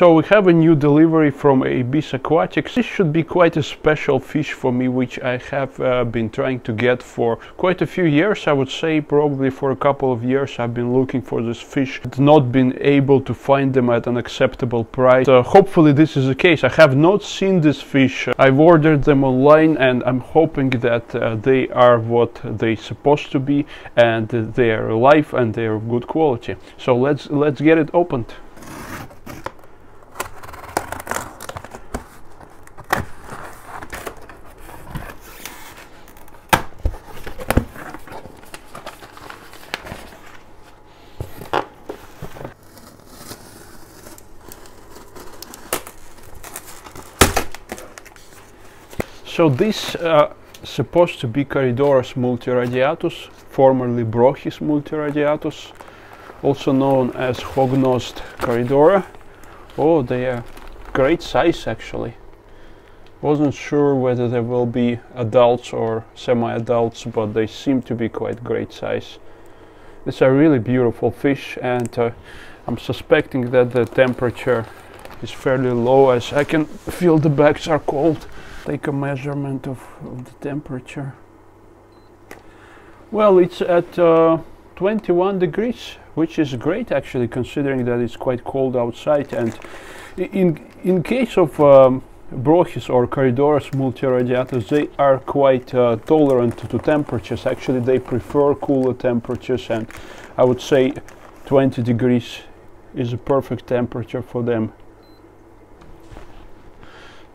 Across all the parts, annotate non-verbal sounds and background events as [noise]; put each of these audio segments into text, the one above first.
So we have a new delivery from Abyss Aquatics. This should be quite a special fish for me, which I have uh, been trying to get for quite a few years. I would say probably for a couple of years I've been looking for this fish. Not been able to find them at an acceptable price. Uh, hopefully this is the case. I have not seen this fish. I've ordered them online and I'm hoping that uh, they are what they're supposed to be and they are alive and they are good quality. So let's let's get it opened. So this uh, supposed to be Corydoras multiradiatus, formerly Brochis multiradiatus, also known as hog-nosed. Oh, they are great size actually. Wasn't sure whether there will be adults or semi-adults, but they seem to be quite great size. It's a really beautiful fish and uh, I'm suspecting that the temperature is fairly low as I can feel the bags are cold take a measurement of, of the temperature. Well, it's at uh, 21 degrees, which is great actually, considering that it's quite cold outside. And in in case of um, Brochis or Corydoras multiradiatus, they are quite uh, tolerant to temperatures. Actually, they prefer cooler temperatures, and I would say 20 degrees is a perfect temperature for them.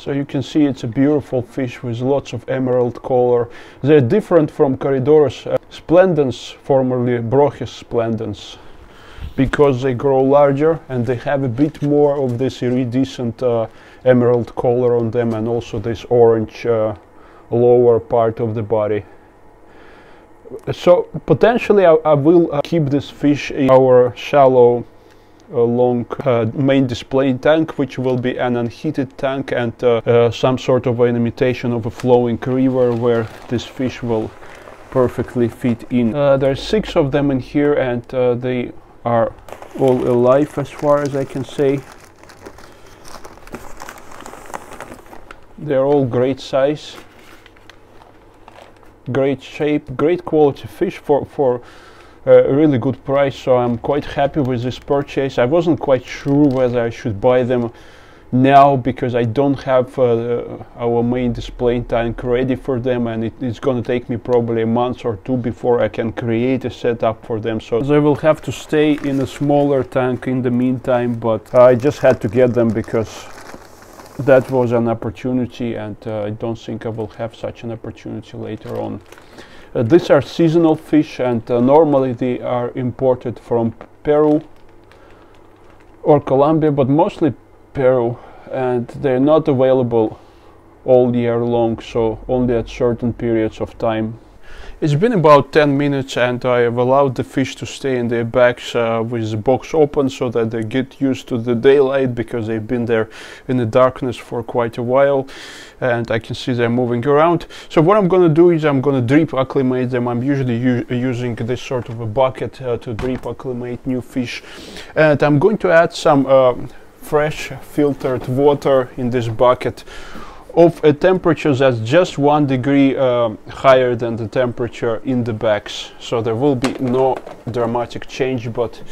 So you can see it's a beautiful fish with lots of emerald color. They're different from Corydoras uh, splendens, formerly Brochis splendens, because they grow larger and they have a bit more of this iridescent uh, emerald color on them and also this orange uh, lower part of the body. So potentially I, I will uh, keep this fish in our shallow long uh, main display tank which will be an unheated tank and uh, uh, some sort of an imitation of a flowing river where this fish will perfectly fit in. Uh, there are six of them in here and uh, they are all alive as far as I can say. They're all great size, great shape, great quality fish for, for a really good price so I'm quite happy with this purchase I wasn't quite sure whether I should buy them now because I don't have uh, our main display tank ready for them and it, it's going to take me probably a month or two before I can create a setup for them so they will have to stay in a smaller tank in the meantime but I just had to get them because that was an opportunity and uh, I don't think I will have such an opportunity later on. Uh, these are seasonal fish and uh, normally they are imported from Peru or Colombia but mostly Peru and they're not available all year long so only at certain periods of time it's been about 10 minutes and I have allowed the fish to stay in their bags uh, with the box open so that they get used to the daylight because they've been there in the darkness for quite a while and I can see they're moving around. So what I'm going to do is I'm going to drip acclimate them. I'm usually using this sort of a bucket uh, to drip acclimate new fish and I'm going to add some uh, fresh filtered water in this bucket of a temperature that's just one degree uh, higher than the temperature in the bags. So there will be no dramatic change but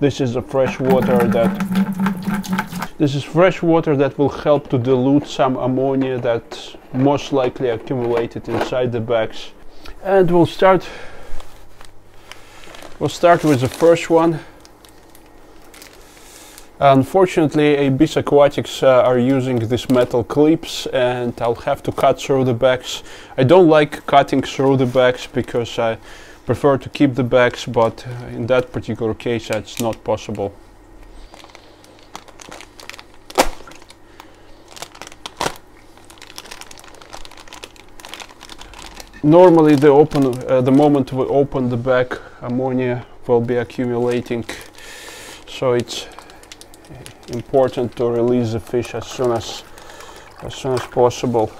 this is a fresh water that this is fresh water that will help to dilute some ammonia that most likely accumulated inside the bags. And we'll start we'll start with the first one Unfortunately, Abyss Aquatics uh, are using these metal clips and I'll have to cut through the bags. I don't like cutting through the bags because I prefer to keep the bags, but in that particular case that's not possible. Normally the, open, uh, the moment we open the bag, ammonia will be accumulating, so it's important to release the fish as soon as as soon as possible.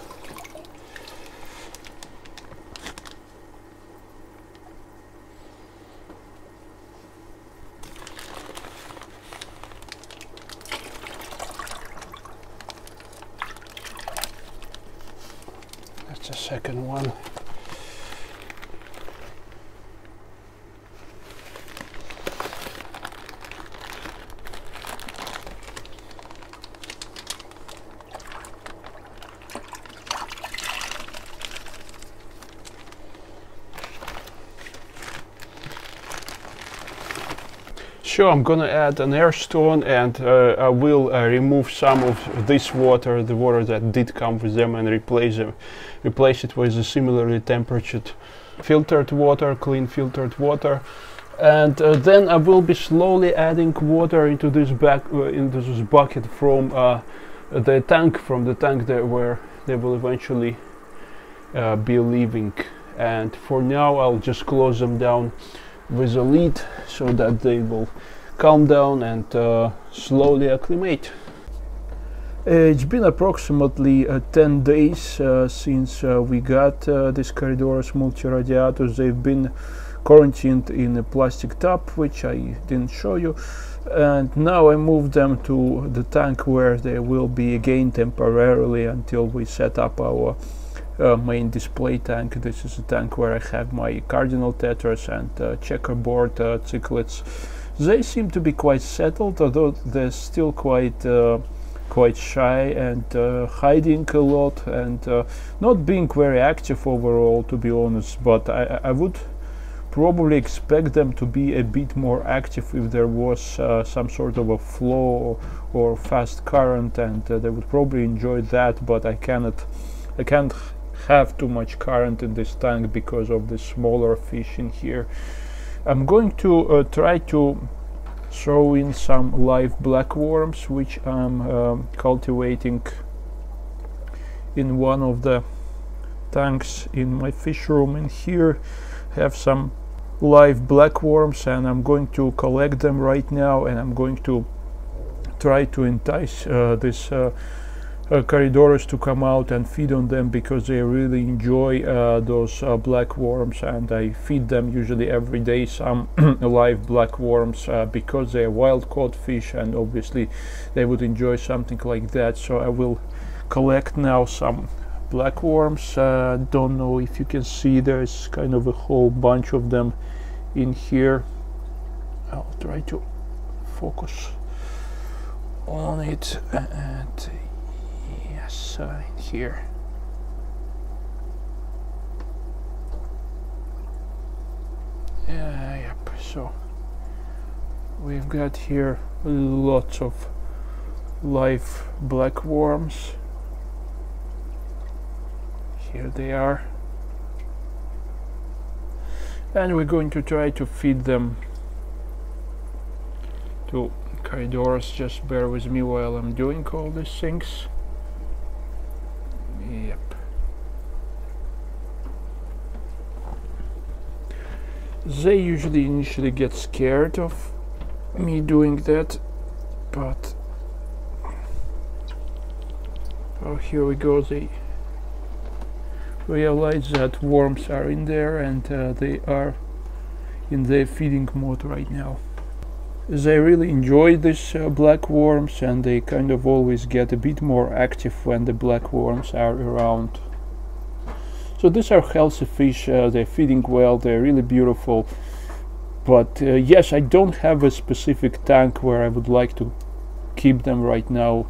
That's the second one. Sure, I'm gonna add an air stone and uh, I will uh, remove some of this water, the water that did come with them and replace them, replace it with a similarly temperatured filtered water, clean filtered water. And uh, then I will be slowly adding water into this back uh, into this bucket from uh, the tank, from the tank there where they will eventually uh, be leaving. And for now, I'll just close them down with a lid so that they will calm down and uh, slowly acclimate. It's been approximately uh, 10 days uh, since uh, we got these Corydoras multiradiatus. They've been quarantined in a plastic tub, which I didn't show you. And now I moved them to the tank where they will be again temporarily until we set up our main display tank. This is a tank where I have my cardinal tetras and uh, checkerboard uh, cichlids. They seem to be quite settled, although they're still quite uh, quite shy and uh, hiding a lot and uh, not being very active overall, to be honest. But I, I would probably expect them to be a bit more active if there was uh, some sort of a flow or, or fast current and they would probably enjoy that but I cannot I can't have too much current in this tank because of the smaller fish in here. I'm going to uh, try to throw in some live black worms which I'm um, cultivating in one of the tanks in my fish room and here have some live black worms and I'm going to collect them right now and I'm going to try to entice uh, this uh, uh, Corydoras to come out and feed on them because they really enjoy uh, those uh, black worms. And I feed them usually every day some [clears throat] live black worms uh, because they're wild caught fish and obviously they would enjoy something like that. So I will collect now some black worms. Uh, don't know if you can see there's kind of a whole bunch of them in here. I'll try to focus on it and side uh, here. Yeah, yep, so we've got here lots of live black worms. Here they are. And we're going to try to feed them to Corydoras. Just bear with me while I'm doing all these things. Yep. They usually initially get scared of me doing that, but oh here we go, they realize that worms are in there and uh, they are in their feeding mode right now they really enjoy these uh, black worms and they kind of always get a bit more active when the black worms are around. So these are healthy fish, uh, they're feeding well, they're really beautiful. But uh, yes, I don't have a specific tank where I would like to keep them right now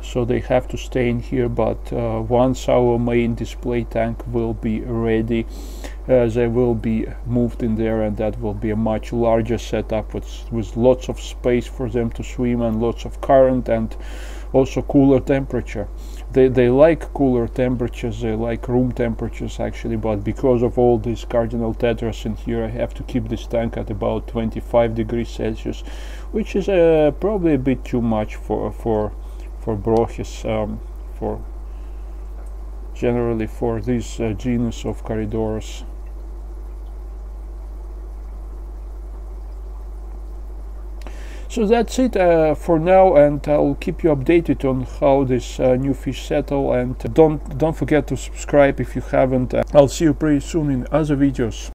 so they have to stay in here but uh, once our main display tank will be ready uh, they will be moved in there and that will be a much larger setup with, with lots of space for them to swim and lots of current and also cooler temperature they, they like cooler temperatures they like room temperatures actually but because of all these cardinal tetras in here I have to keep this tank at about 25 degrees Celsius which is uh, probably a bit too much for for for Brochis um, for generally for this uh, genus of Corydoras. So that's it uh, for now and I'll keep you updated on how this uh, new fish settle and don't don't forget to subscribe if you haven't. I'll see you pretty soon in other videos.